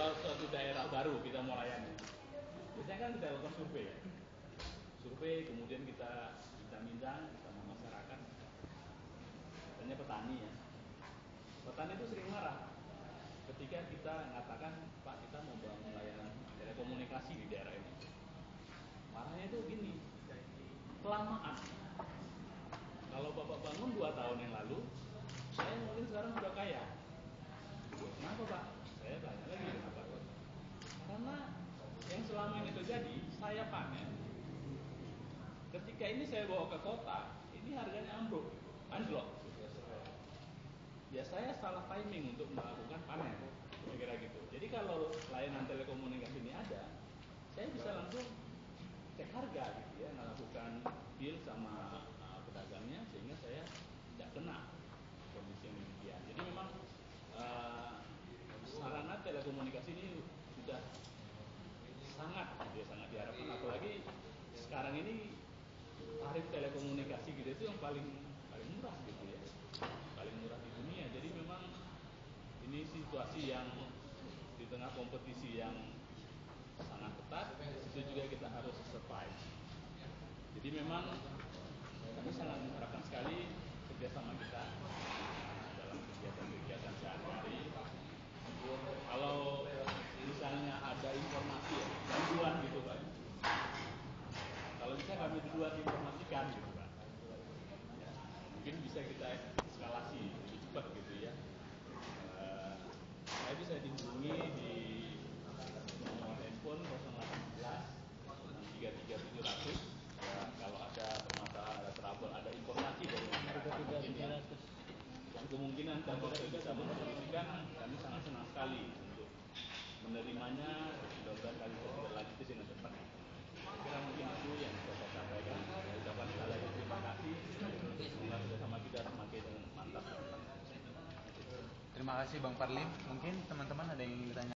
suatu daerah baru kita mau layani, biasanya kan kita lakukan survei ya. Survei kemudian kita bincang-bincang sama masyarakat, katanya petani ya. Petani itu sering marah ketika kita mengatakan Pak kita mau bangun layanan telekomunikasi di daerah ini. Marahnya itu gini, kelamaan. Kalau Bapak bangun dua tahun yang lalu, saya mungkin sekarang sudah kaya. Kenapa Pak? Saya tanya lagi kenapa? Karena yang selama ini terjadi, saya panen. Ketika ini saya bawa ke kota, ini harganya ambruk, anjlok. Ya saya salah timing untuk melakukan panen, kira-kira gitu. Jadi kalau layanan telekomunikasi ini ada, saya bisa langsung cek harga gitu ya, melakukan deal sama uh, pedagangnya sehingga saya tidak kena kondisi yang demikian. Jadi memang uh, sarana telekomunikasi ini sudah sangat gitu ya, sangat diharapkan apalagi sekarang ini tarif telekomunikasi gitu itu yang paling paling murah gitu ya. Paling murah di dunia. Jadi memang ini situasi yang di tengah kompetisi yang sangat ketat itu juga kita harus survive. Jadi memang kami sangat mengharapkan sekali kerjasama kita dalam kegiatan-kegiatan sehari-hari. Kalau misalnya ada informasi ya gangguan gitu pak. Kalau bisa kami berdua informasikan gitu pak. Ya, mungkin bisa kita eskalasi lebih cepat gitu ya. Uh, saya bisa dihubungi di nomor handphone 0811 33700 ya, kalau ada permasalahan ada trouble ada informasi dari masyarakat ya yang kemungkinan kalau kita bisa mensolusikan kami sangat senang sekali untuk menerimanya mudah-mudahan kali ini tidak lagi ke sini cepat kira mungkin itu yang bisa saya sampaikan saya ucapkan sekali lagi terima kasih semoga kerjasama kita semakin mantap Terima kasih Bang Parlim. Mungkin teman-teman ada yang ingin ditanya